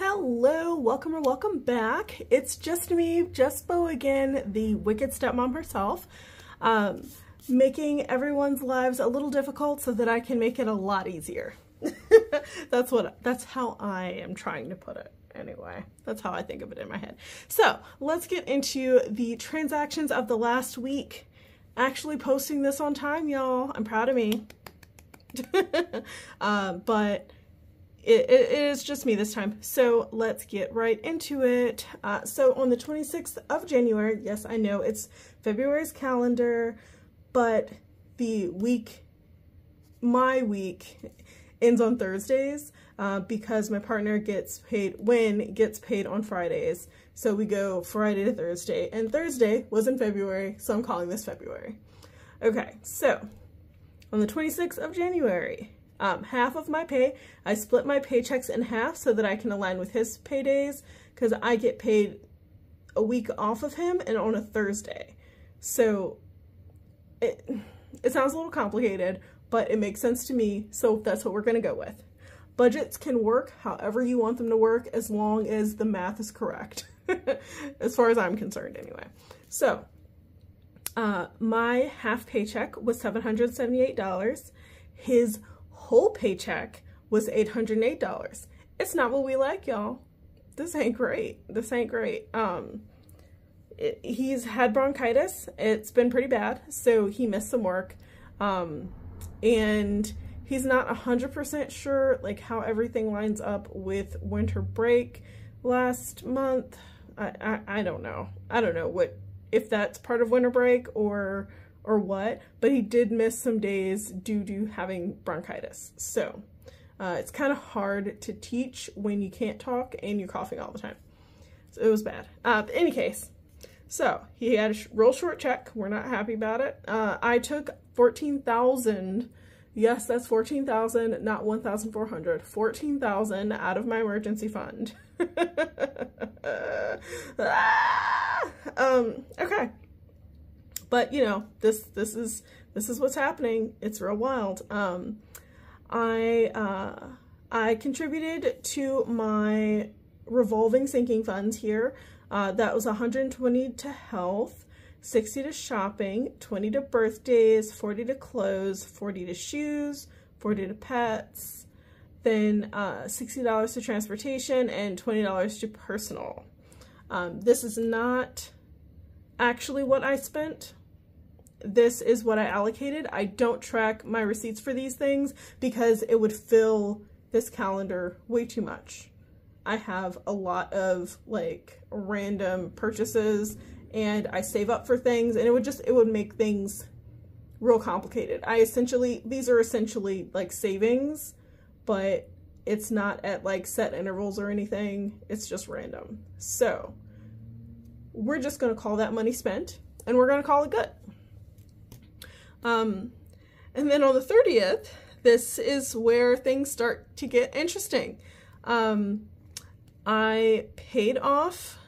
Hello, welcome or welcome back. It's just me, Just Bo again, the wicked stepmom herself, um, making everyone's lives a little difficult so that I can make it a lot easier. that's what, that's how I am trying to put it. Anyway, that's how I think of it in my head. So let's get into the transactions of the last week. Actually posting this on time, y'all. I'm proud of me. uh, but it, it is just me this time. So let's get right into it. Uh, so on the 26th of January, yes, I know it's February's calendar, but the week, my week ends on Thursdays uh, because my partner gets paid, when gets paid on Fridays. So we go Friday to Thursday and Thursday was in February. So I'm calling this February. Okay, so on the 26th of January, um, half of my pay. I split my paychecks in half so that I can align with his paydays because I get paid a week off of him and on a Thursday. So it, it sounds a little complicated, but it makes sense to me. So that's what we're going to go with. Budgets can work however you want them to work as long as the math is correct, as far as I'm concerned anyway. So uh, my half paycheck was $778. His whole paycheck was $808. It's not what we like, y'all. This ain't great. This ain't great. Um, it, he's had bronchitis. It's been pretty bad, so he missed some work. Um, and he's not 100% sure like how everything lines up with winter break last month. I, I, I don't know. I don't know what if that's part of winter break or or what, but he did miss some days due to having bronchitis. So uh, it's kind of hard to teach when you can't talk and you're coughing all the time. So it was bad. Uh, but any case, so he had a sh real short check. We're not happy about it. Uh, I took 14,000. Yes, that's 14,000, not 1,400. 14,000 out of my emergency fund. ah! um, okay. But you know, this this is this is what's happening. It's real wild. Um, I uh, I contributed to my revolving sinking funds here. Uh, that was 120 to health, 60 to shopping, 20 to birthdays, 40 to clothes, 40 to shoes, 40 to pets, then uh, $60 to transportation, and $20 to personal. Um, this is not actually what I spent this is what I allocated. I don't track my receipts for these things because it would fill this calendar way too much. I have a lot of like random purchases and I save up for things and it would just, it would make things real complicated. I essentially, these are essentially like savings, but it's not at like set intervals or anything. It's just random. So we're just going to call that money spent and we're going to call it good. Um, and then on the 30th, this is where things start to get interesting. Um, I paid off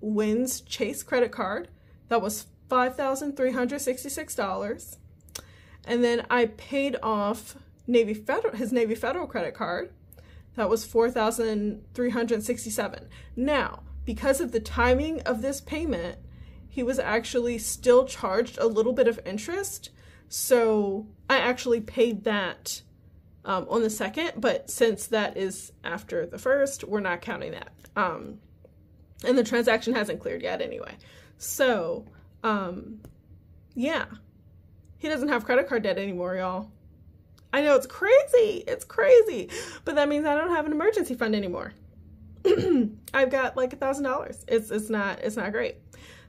Wynn's Chase credit card. That was $5,366. And then I paid off Navy Federal, his Navy Federal credit card. That was 4,367. Now, because of the timing of this payment, he was actually still charged a little bit of interest. So I actually paid that um, on the second, but since that is after the first, we're not counting that. Um, and the transaction hasn't cleared yet anyway. So, um, yeah, he doesn't have credit card debt anymore, y'all. I know it's crazy. It's crazy. But that means I don't have an emergency fund anymore. I've got like a thousand dollars. It's it's not it's not great.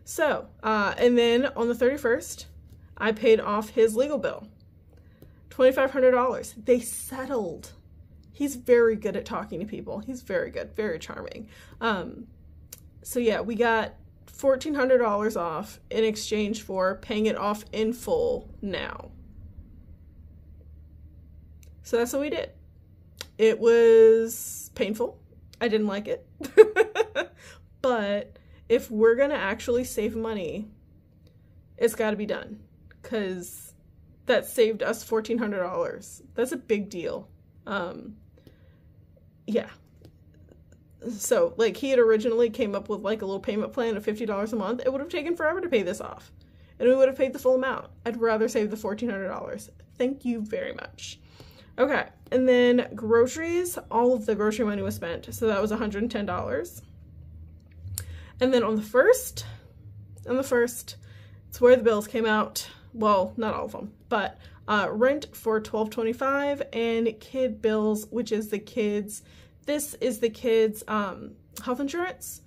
So, uh, and then on the 31st, I paid off his legal bill. $2,500. They settled. He's very good at talking to people. He's very good, very charming. Um, so yeah, we got $1,400 off in exchange for paying it off in full now. So that's what we did. It was painful. I didn't like it. but if we're going to actually save money, it's got to be done because that saved us $1,400. That's a big deal. Um, yeah. so like he had originally came up with like a little payment plan of $50 a month. It would have taken forever to pay this off. And we would have paid the full amount. I'd rather save the $1,400. Thank you very much. Okay, and then groceries, all of the grocery money was spent. So that was $110. And then on the first, on the first, it's where the bills came out. Well, not all of them, but uh, rent for 1225 and kid bills, which is the kids. This is the kids' um, health insurance,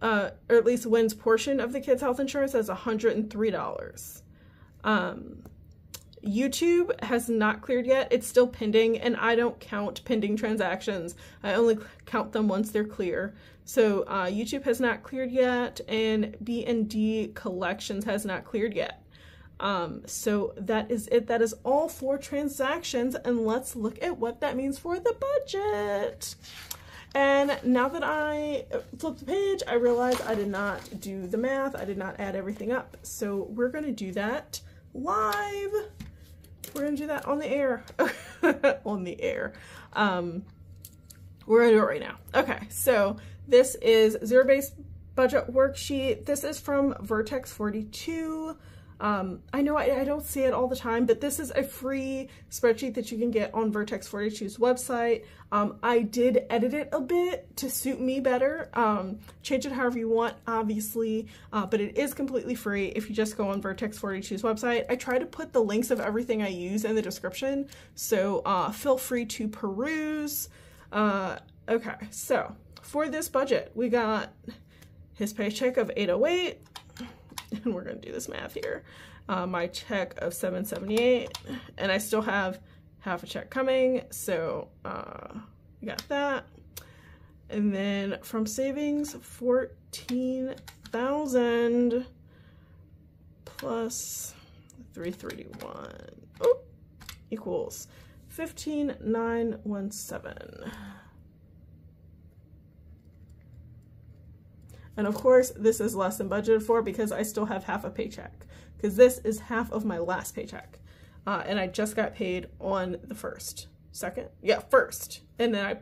uh, or at least Wynn's portion of the kids' health insurance is $103. Um, YouTube has not cleared yet. It's still pending, and I don't count pending transactions. I only count them once they're clear. So uh, YouTube has not cleared yet, and B&D Collections has not cleared yet. Um, so that is it. That is all four transactions, and let's look at what that means for the budget. And now that I flipped the page, I realize I did not do the math. I did not add everything up. So we're going to do that live. We're going to do that on the air. on the air. Um, we're going to do it right now. Okay, so this is Zero Base Budget Worksheet. This is from Vertex 42. Um, I know I, I, don't see it all the time, but this is a free spreadsheet that you can get on Vertex 42's website. Um, I did edit it a bit to suit me better. Um, change it however you want, obviously, uh, but it is completely free if you just go on Vertex 42's website. I try to put the links of everything I use in the description, so uh, feel free to peruse. Uh, okay, so for this budget, we got his paycheck of 808 and we're going to do this math here, uh, my check of 778 and I still have half a check coming. So uh, got that. And then from savings, 14,000 plus 331 oh, equals 15,917. And of course, this is less than budgeted for because I still have half a paycheck because this is half of my last paycheck. Uh, and I just got paid on the first, second, yeah, first. And then I,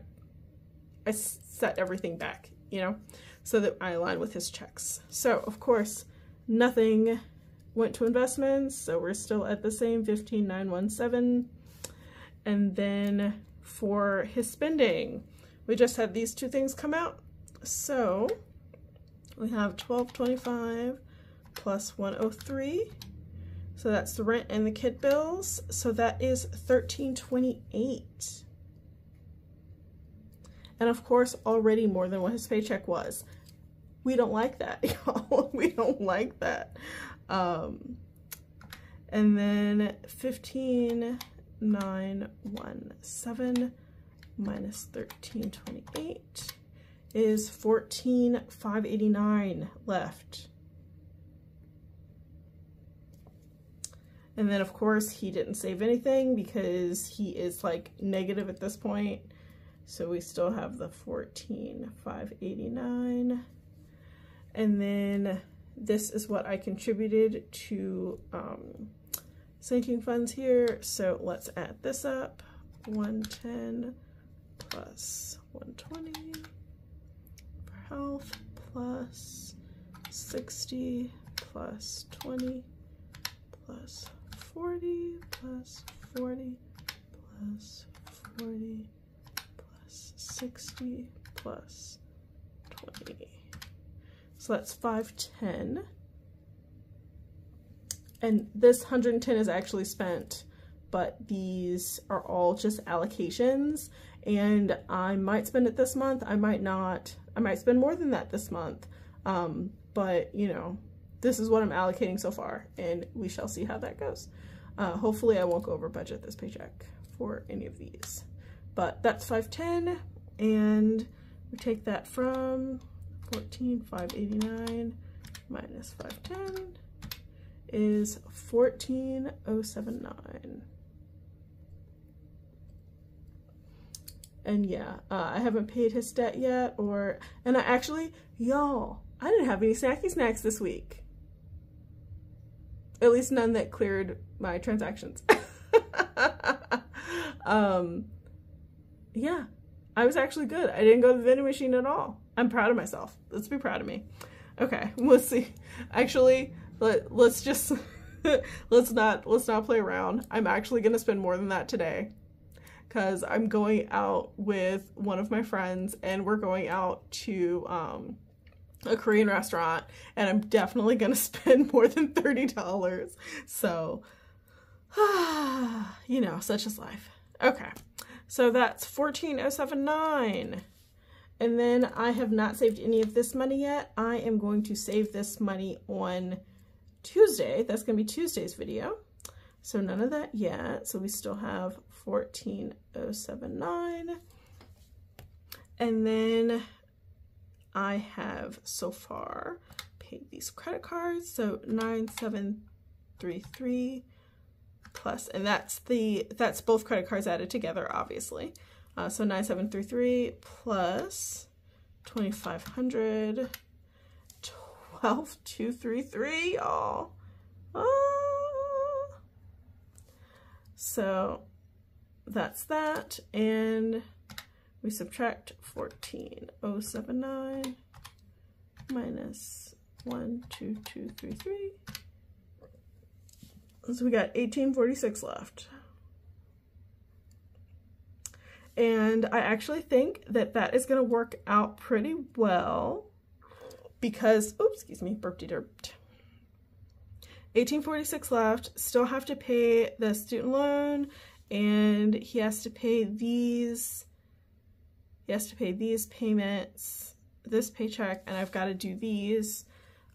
I set everything back, you know, so that I align with his checks. So of course, nothing went to investments. So we're still at the same 15,917. And then for his spending, we just had these two things come out. So we have 1225 plus 103. So that's the rent and the kid bills. So that is 1328. And of course, already more than what his paycheck was. We don't like that, y'all. we don't like that. Um, and then 15,917 minus 1328 is 14,589 left. And then of course he didn't save anything because he is like negative at this point. So we still have the 14,589. And then this is what I contributed to um, sinking funds here. So let's add this up. 110 plus 120 health plus 60 plus 20 plus 40 plus 40 plus 40 plus 60 plus 20. So that's 510. And this 110 is actually spent, but these are all just allocations and I might spend it this month. I might not. I might spend more than that this month. Um, but, you know, this is what I'm allocating so far, and we shall see how that goes. Uh, hopefully I won't go over budget this paycheck for any of these. But that's 510, and we take that from 14,589 minus 510 is 14,079. And yeah, uh, I haven't paid his debt yet, or, and I actually, y'all, I didn't have any snacky snacks this week. At least none that cleared my transactions. um, yeah, I was actually good. I didn't go to the vending machine at all. I'm proud of myself. Let's be proud of me. Okay, let's see. Actually, let, let's just let's not let's not play around. I'm actually going to spend more than that today cuz I'm going out with one of my friends and we're going out to um a Korean restaurant and I'm definitely going to spend more than $30. So, you know, such is life. Okay. So that's 14079. And then I have not saved any of this money yet. I am going to save this money on Tuesday. That's going to be Tuesday's video. So none of that yet. So we still have 14079. And then I have so far paid these credit cards. So 9733 plus, and that's the, that's both credit cards added together, obviously. Uh, so 9733 plus 2500, 12233, y'all. Ah. So that's that. And we subtract 14079 minus 12233. So we got 1846 left. And I actually think that that is going to work out pretty well because, oops, excuse me, burped derped. 1846 left, still have to pay the student loan and he has to pay these, he has to pay these payments, this paycheck, and I've got to do these.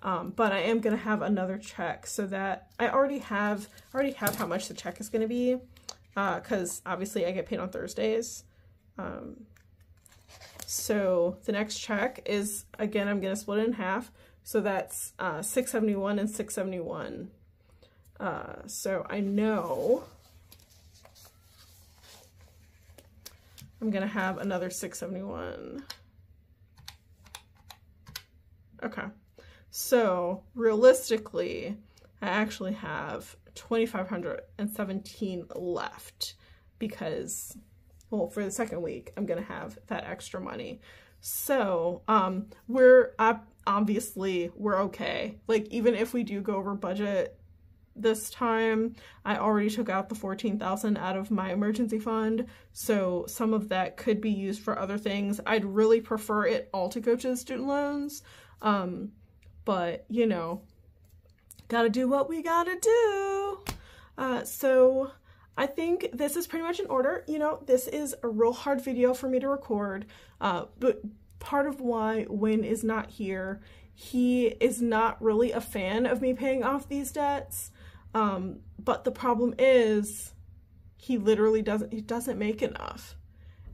Um, but I am going to have another check so that I already have, already have how much the check is going to be because uh, obviously I get paid on Thursdays. Um, so the next check is, again, I'm going to split it in half. So that's uh, 671 and 671. Uh, so I know I'm going to have another 671. Okay. So realistically, I actually have 2,517 left because well, for the second week, I'm going to have that extra money. So, um, we're obviously we're okay. Like even if we do go over budget this time, I already took out the 14,000 out of my emergency fund, so some of that could be used for other things. I'd really prefer it all to go to the student loans. Um, but you know, got to do what we got to do. Uh, so I think this is pretty much in order. You know, this is a real hard video for me to record, uh, but part of why Wynn is not here, he is not really a fan of me paying off these debts. Um, but the problem is he literally doesn't, he doesn't make enough.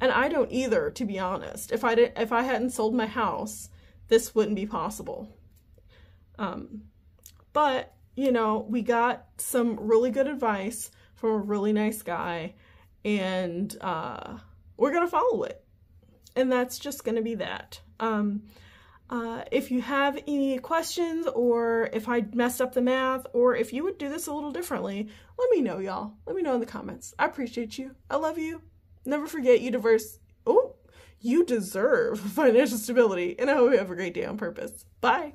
And I don't either, to be honest. If I did, if I hadn't sold my house, this wouldn't be possible. Um, but, you know, we got some really good advice from a really nice guy, and uh, we're going to follow it. And that's just going to be that. Um, uh, if you have any questions or if I messed up the math or if you would do this a little differently, let me know, y'all. Let me know in the comments. I appreciate you. I love you. Never forget you diverse. Oh, you deserve financial stability. And I hope you have a great day on purpose. Bye.